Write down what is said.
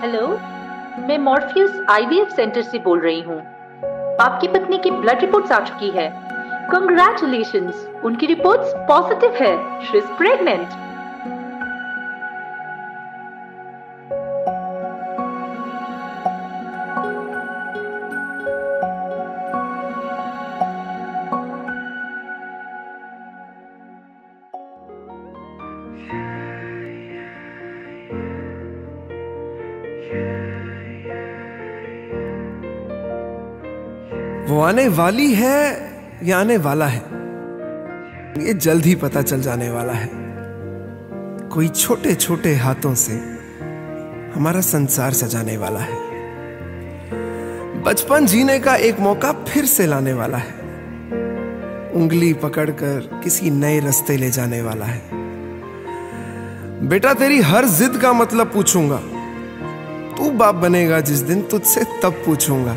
Hello मैं Morpheus IVF centre से बोल रही हूँ। आपकी पत्नी की ब्लड रिपोर्ट आ चुकी है। कंग्रेचुलेशन उनकी रिपोर्ट्स पॉजिटिव है। शी इज़ प्रेग्नेंट वो आने वाली है या आने वाला है। ये जल्द ही पता चल जाने वाला है। कोई छोटे छोटे हाथों से हमारा संसार सजाने वाला है। बचपन जीने का एक मौका फिर से लाने वाला है। उंगली पकड़कर किसी नए रास्ते ले जाने वाला है। बेटा, तेरी हर जिद का मतलब पूछूँगा। तू बाप बनेगा जिस दिन तुझसे तब पूछूँगा।